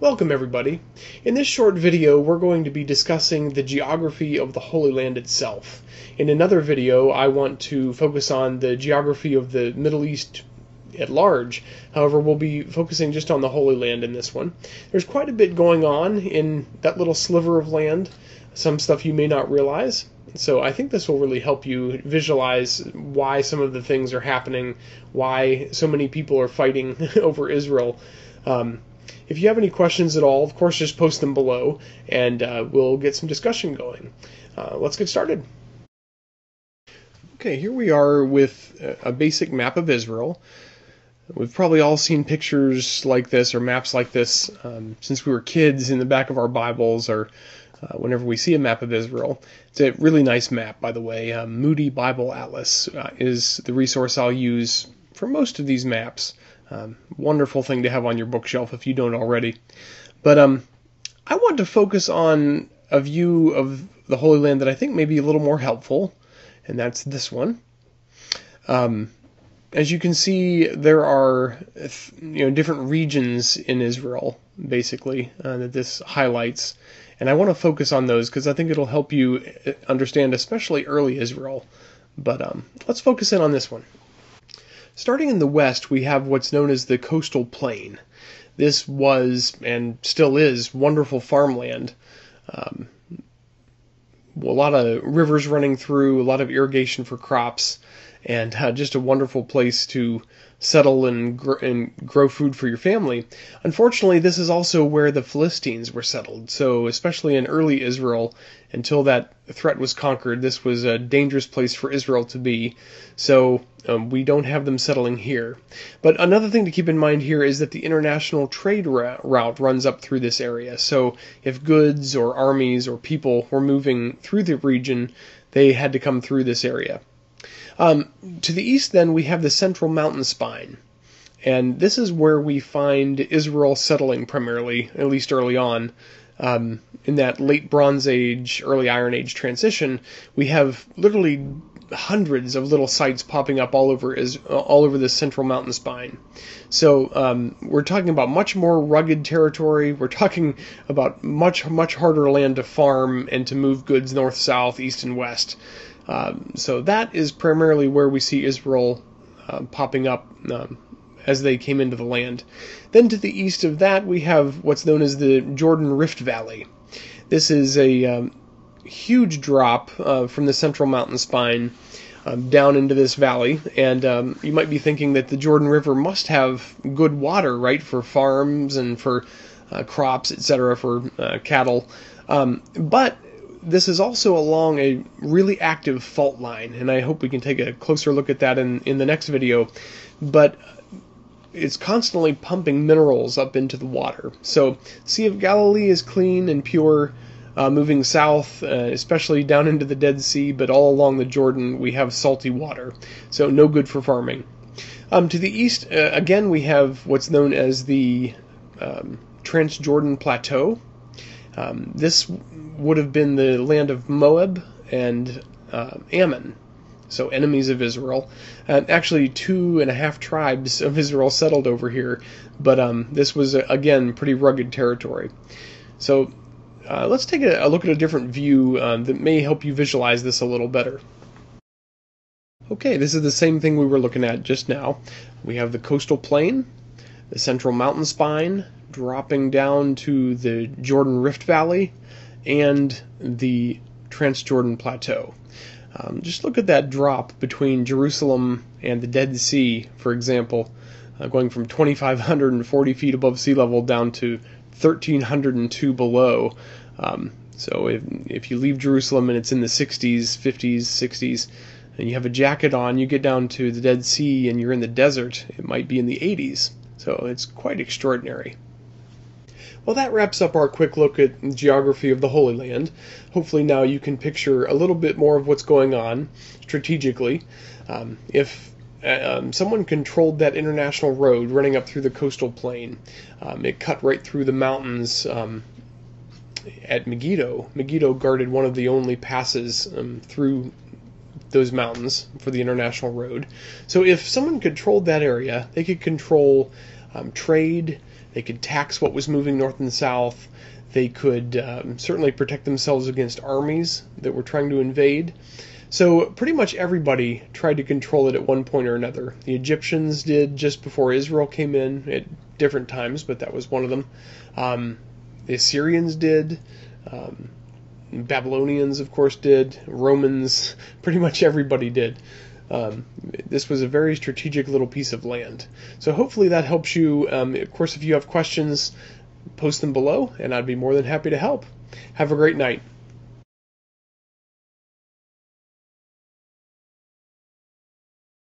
Welcome everybody. In this short video we're going to be discussing the geography of the Holy Land itself. In another video I want to focus on the geography of the Middle East at large. However, we'll be focusing just on the Holy Land in this one. There's quite a bit going on in that little sliver of land, some stuff you may not realize. So I think this will really help you visualize why some of the things are happening, why so many people are fighting over Israel. Um, if you have any questions at all, of course, just post them below, and uh, we'll get some discussion going. Uh, let's get started. Okay, here we are with a basic map of Israel. We've probably all seen pictures like this or maps like this um, since we were kids in the back of our Bibles or uh, whenever we see a map of Israel. It's a really nice map, by the way. Um, Moody Bible Atlas uh, is the resource I'll use for most of these maps. Um, wonderful thing to have on your bookshelf if you don't already. But um, I want to focus on a view of the Holy Land that I think may be a little more helpful, and that's this one. Um, as you can see, there are you know different regions in Israel, basically uh, that this highlights, and I want to focus on those because I think it'll help you uh, understand, especially early Israel. But um, let's focus in on this one. Starting in the west, we have what's known as the coastal plain. This was and still is wonderful farmland. Um, a lot of rivers running through, a lot of irrigation for crops, and uh, just a wonderful place to settle and, gr- and grow food for your family. Unfortunately, this is also where the Philistines were settled. So, especially in early Israel, until that threat was conquered, this was a dangerous place for Israel to be. So, um, we don't have them settling here. But another thing to keep in mind here is that the international trade route runs up through this area. So, if goods or armies or people were moving through the region, they had to come through this area. Um, to the east, then, we have the central mountain spine. And this is where we find Israel settling primarily, at least early on. Um, in that late Bronze Age, early Iron Age transition, we have literally hundreds of little sites popping up all over is all over the central mountain spine. So um, we're talking about much more rugged territory. We're talking about much much harder land to farm and to move goods north, south, east, and west. Um, so that is primarily where we see Israel uh, popping up um, as they came into the land. Then to the east of that, we have what's known as the Jordan Rift Valley. This is a um, huge drop uh, from the central mountain spine um, down into this valley, and um, you might be thinking that the Jordan River must have good water, right, for farms and for uh, crops, etc., for uh, cattle. Um, but this is also along a really active fault line, and I hope we can take a closer look at that in, in the next video. But it's constantly pumping minerals up into the water. So, Sea of Galilee is clean and pure. Uh, moving south, uh, especially down into the Dead Sea, but all along the Jordan, we have salty water, so no good for farming. Um, to the east, uh, again, we have what's known as the um, Transjordan Plateau. Um, this would have been the land of Moab and uh, Ammon, so enemies of Israel. Uh, actually, two and a half tribes of Israel settled over here, but um, this was, uh, again, pretty rugged territory. So uh, let's take a, a, look at a different view uh, that may help you visualize this a little better. Okay, this is the same thing we were looking at just now. We have the coastal plain, the central mountain spine, dropping down to the Jordan Rift Valley, and the Transjordan Plateau. Um, just look at that drop between Jerusalem and the Dead Sea, for example, uh, going from 2,540 feet above sea level down to 1,302 below. Um, so if, if you leave Jerusalem and it's in the 60s, 50s, 60s, and you have a jacket on, you get down to the Dead Sea and you're in the desert, it might be in the 80s. So it's quite extraordinary. Well, that wraps up our quick look at geography of the Holy Land. Hopefully, now you can picture a little bit more of what's going on strategically. Um, if uh, um, someone controlled that international road running up through the coastal plain, um, it cut right through the mountains um, at Megiddo. Megiddo guarded one of the only passes um, through those mountains for the international road. So if someone controlled that area, they could control um, trade. They could tax what was moving north and south. They could um, certainly protect themselves against armies that were trying to invade. So pretty much everybody tried to control it at one point or another. The Egyptians did just before Israel came in at different times, but that was one of them. Um, the Assyrians did. Um, Babylonians, of course, did. Romans, pretty much everybody did. Um, this was a very strategic little piece of land. So hopefully that helps you. Um, of course, if you have questions, post them below, and I'd be more than happy to help. Have a great night.